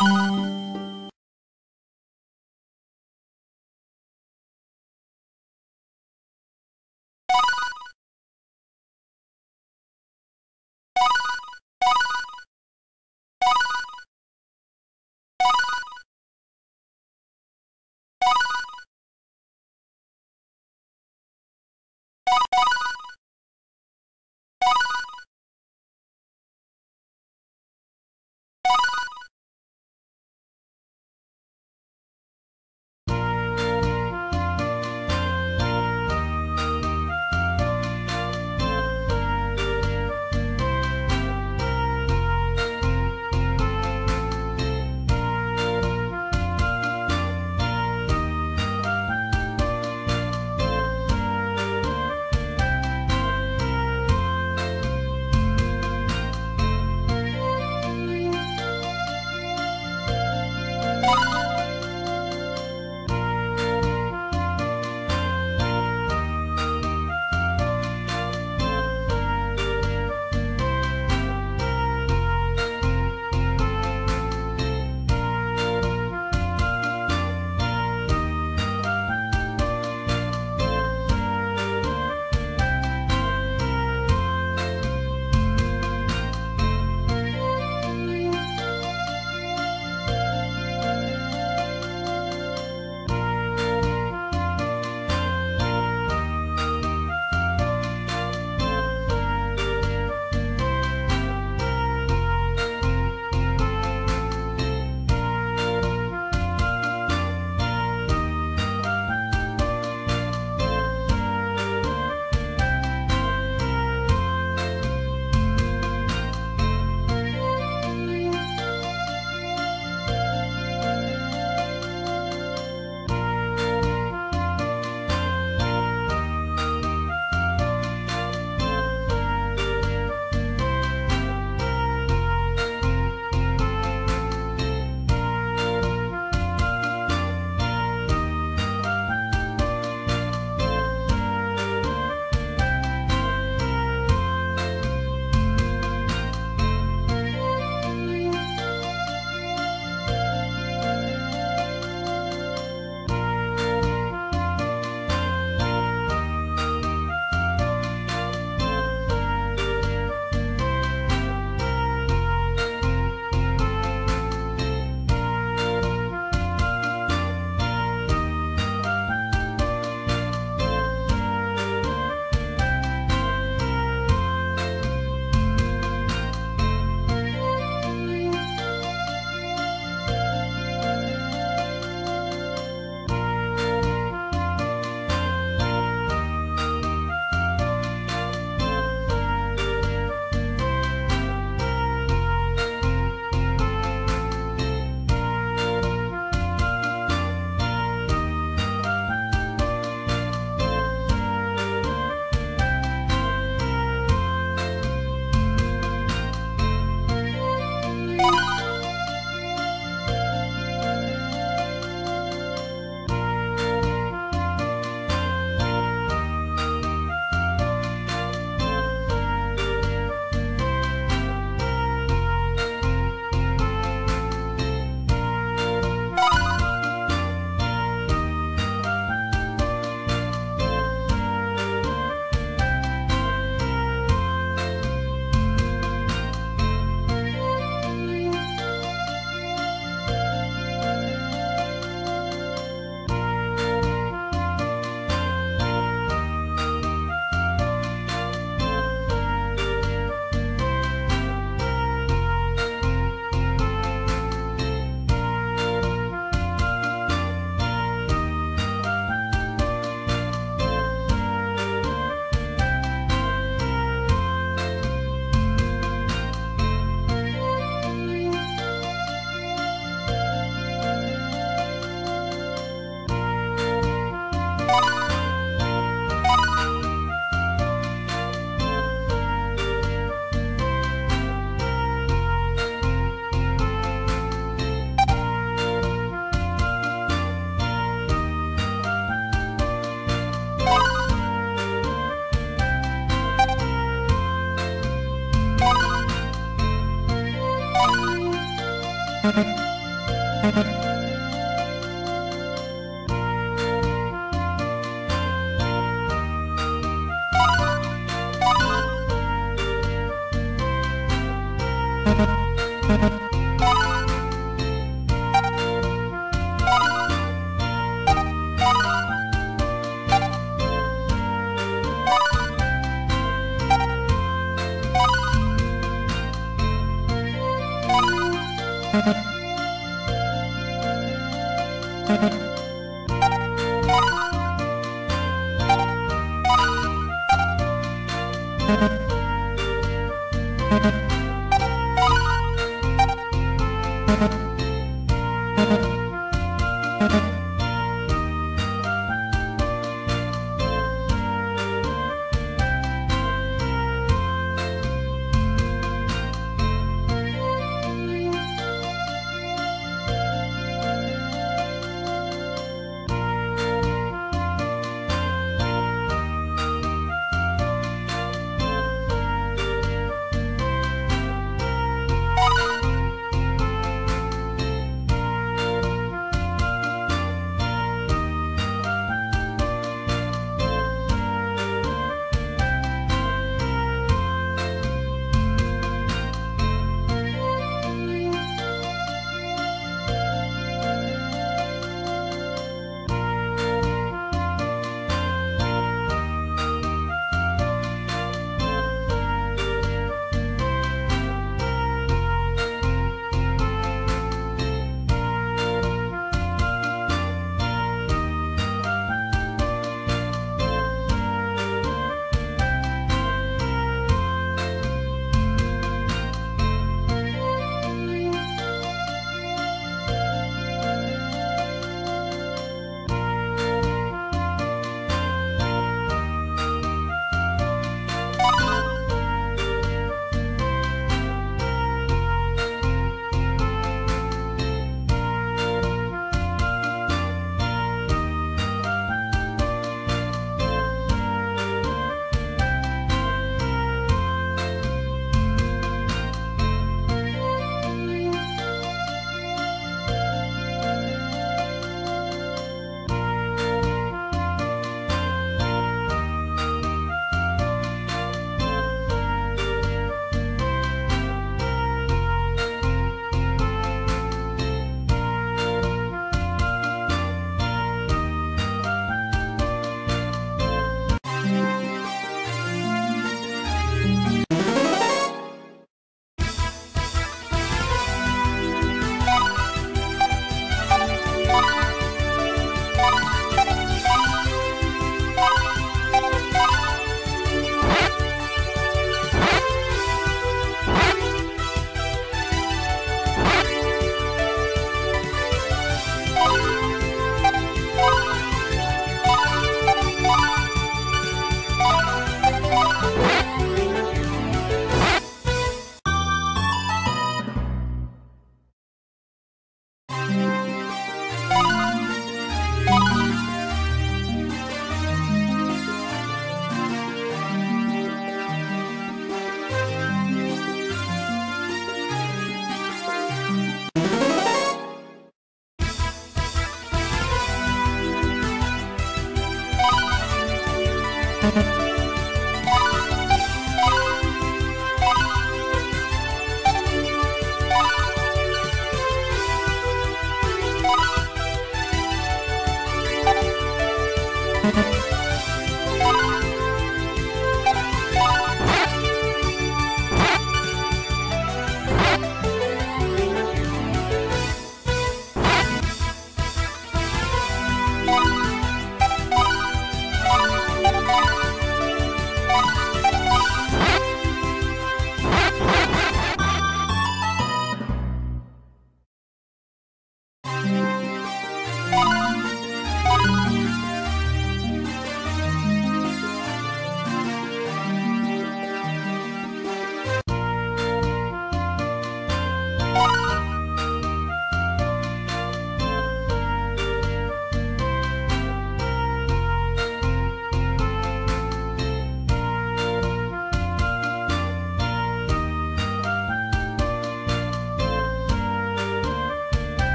you